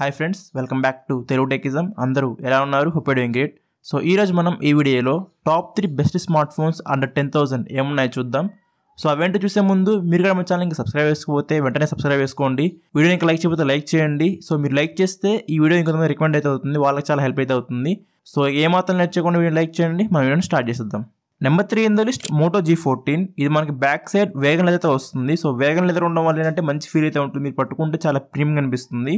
Hi friends welcome back to Telugu techism అందరూ ఎలా ఉన్నారు? హోప్ డూయింగ్ గ్రేట్ సో ఈరోజు మనం ఈ వీడియోలో top three best smart phones under ten thousand ఏమున్నాయో చూద్దాం. సో అవేంటో చూసే ముందు మీరు కూడా మన ఛానల్కి ఇంకా సబ్స్క్రైబ్ చేసుకోకపోతే వెంటనే సబ్స్క్రైబ్ చేసుకోండి. వీడియో ఇంకా లైక్ చేయకపోతే లైక్ చేయండి. సో మీరు లైక్ చేస్తే ఈ వీడియో ఇంకొంతమంది రికమెండ్ అయితే అవుతుంది. వాళ్ళకి చాలా హెల్ప్ అయితే అవుతుంది. సో ఏ మాత్రం వీడియో లైక్ చేయండి. మనం వీడియోని స్టార్ట్ చేసేద్దాం. Number three in the list Moto G fourteen ఇది మనకి బ్యాక్ సైడ్ వేగన్ లెదర్ వస్తుంది. సో వేగన్ లెదర్ ఉండడం వల్ల ఏంటంటే మంచి ఫీల్ అయితే ఉంటుంది. మీరు పట్టుకుంటే చాలా ప్రీమియం కనిపిస్తుంది.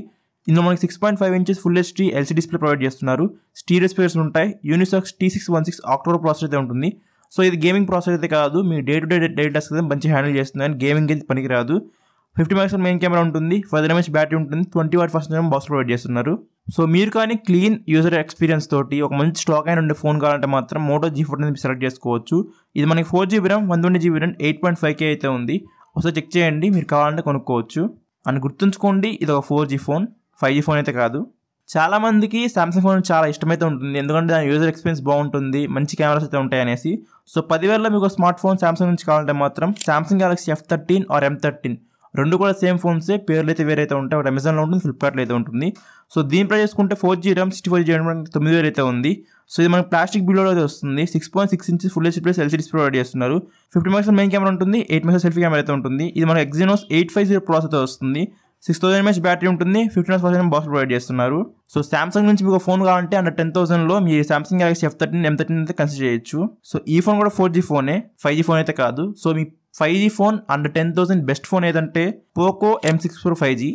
ఇందులో మనకి six point five inches full HD LC display provide చేస్తున్నారు. స్టీరియో స్పీకర్స్ ఉంటాయి. Unisoc T six one six October process అయితే ఉంటుంది. సో ఇది గేమింగ్ ప్రాసెస్ అయితే కాదు. మీ day to day day task అయితే మంచి హ్యాండిల్ చేస్తుంది అండ్ గేమింగ్ అయితే పనికిరాదు. ఫిఫ్టీ మెగా మెయిన్ కెమెరా ఉంటుంది. ఫైవ్ ఎంఎస్ బ్యాటరీ ఉంటుంది. Twenty watt fast box provide చేస్తున్నారు. సో మీరు కానీ క్లీన్ యూజర్ ఎక్స్పీరియన్స్ తోటి ఒక మంచి స్టాక్ అయిన ఉండే ఫోన్ కావాలంటే మాత్రం మోటో జీ ఫోర్టీన్ సెలెక్ట్ చేసుకోవచ్చు. ఇది మనకి four GB RAM one twenty GB RAM eight point five K అయితే ఉంది. ఒకసారి చెక్ చేయండి. మీరు కావాలంటే కొనుక్కోవచ్చు. అని గుర్తుంచుకోండి. ఇది ఒక four G phone five G phone అయితే కాదు. చాలా మందికి సామ్సంగ్ ఫోన్ చాలా ఇష్టమైతే ఉంటుంది. ఎందుకంటే దాని యూజర్ ఎక్స్పీరియన్స్ బాగుంటుంది. మంచి కెమెరాస్ అయితే ఉంటాయి అనేసి సో పదివేలలో మీకు స్మార్ట్ ఫోన్ సామ్సంగ్ నుంచి కావాలంటే మాత్రం Samsung Galaxy F thirteen or M thirteen రెండు కూడా సేమ్ ఫోన్సే పేర్లు అయితే వేరే అయితే ఉంటాయి. ఒకటి అమెజాన్లో ఉంటుంది ఫ్లిప్కార్ట్లో అయితే ఉంటుంది. సో దీని ప్రైస్ చేసుకుంటే four G RAM sixty four G తొమ్మిది వేలు అయితే ఉంది. సో ఇది మనకి ప్లాస్టిక్ బిల్లో అయితే వస్తుంది. Six point six inches full H plus LC display provide చేస్తున్నారు. ఫిఫ్టీ మెగా మెయిన్ కెమెరా ఉంటుంది. ఎయిట్ మెగా సెల్ఫీ కెమెరా అయితే ఉంటుంది. ఇది మనకి Exynos eight five zero process అయితే వస్తుంది. సిక్స్ థౌసండ్ ఎంఎస్ బ్యాటరీ ఉంటుంది ఫిఫ్టీన్ పర్సెంట్ బాక్స్ ప్రొవైడ్ చేస్తున్నారు. సో సామ్సంగ్ నుంచి మీకు ఫోన్ కావాలంటే అండ్ టెన్ థౌసండ్లో మీరు Samsung Galaxy F thirteen M thirteen అయితే కన్సిడర్ చేయొచ్చు. సో ఈ ఫోన్ కూడా ఫోర్ జీ ఫోనే ఫైవ్ జీ ఫోన్ అయితే కాదు. So me five G phone and ten thousand best phone ఏదంటే Poco M six pro five G.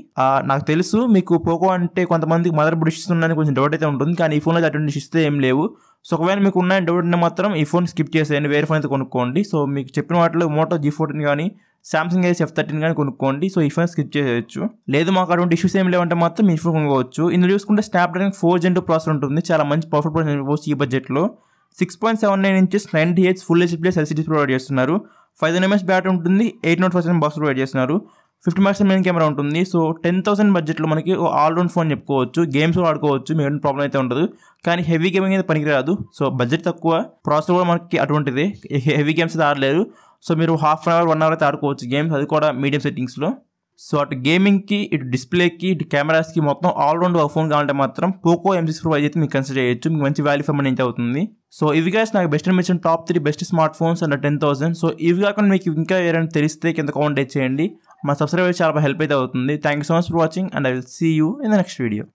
నాకు తెలుసు మీకు పోకో అంటే కొంతమందికి మదర్ బుడ్ ఇస్తుందని కొంచెం డౌట్ అయితే ఉంటుంది కానీ ఈ ఫోన్లో అటువంటి ఇస్తే ఏం లేవు. సో ఒకవేళ మీకు ఉన్నాయని డౌట్ ఉంటే మాత్రం ఈ ఫోన్ స్కిప్ చేసేయండి వేరే ఫోన్ అయితే కొనుక్కోండి. సో మీకు చెప్పిన వాటిలో మోటో జీ ఫోర్టీన్ కానీ సామ్సంగ్ అయితే ఎఫ్ థర్టీన్ కానీ కొనుక్కోండి. సో ఈ ఫోన్ స్కిప్ చేయవచ్చు లేదు మాకు అటువంటి ఇష్యూస్ ఏం లేవంటే మాత్రం మీ ఫోన్ కొనుక్కోవచ్చు. ఇందులో చూసుకుంటే Snapdragon four gen two processor ఉంటుంది. చాలా మంచి పవర్ఫుల్ ప్రాసెస్ ఈ బడ్జెట్లో six point seven nine inches ninety eight full H plus LCD provide చేస్తున్నారు. ఫైవ్ థౌసండ్ ఎంఎస్ బ్యాటరీ ఉంటుంది eight not percent box provide చేస్తున్నారు. ఫిఫ్టీ మెగా మెయిన్ కెమెరా ఉంటుంది. So ten thousand బడ్జెట్లో మనకి ఆల్రౌండ్ ఫోన్ చెప్పుకోవచ్చు games కూడా ఆడుకోవచ్చు మీకు ప్రాబ్లం అయితే ఉండదు. కానీ హెవీ గేమింగ్ అయితే పనికిరాదు. సో బడ్జెట్ తక్కువ ప్రాసెసర్ కూడా మనకి అటువంటిది. హెవీ గేమ్స్ అయితే ఆడలేరు. సో మీరు half an hour one hour అయితే ఆడుకోవచ్చు గేమ్స్ అది కూడా మీడియం సెట్టింగ్స్లో సో అటు గేమింగ్కి ఇటు డిస్ప్లేకి ఇటు కెమెరాస్కి మొత్తం ఆల్రౌండ్ ఒక ఫోన్ కావాలంటే మాత్రం పోకో ఎం సిక్స్ ప్రో అయితే మీకు కన్సిడర్ చేయొచ్చు. మీకు మంచి వాల్యూ ఫర్ మనీ అయితే అవుతుంది. సో ఇవి కాస్ నాకు బెస్ట్ అనిపించిన top three best smart phones and ten thousand so ఇవి కాకుండా మీకు ఇంకా ఏదైనా తెలిస్తే కింద కామెంట్ చేయండి. మా సబ్స్క్రైబర్ చాలా హెల్ప్ అయితే అవుతుంది. Thank you so much for watching and I will see you in the next video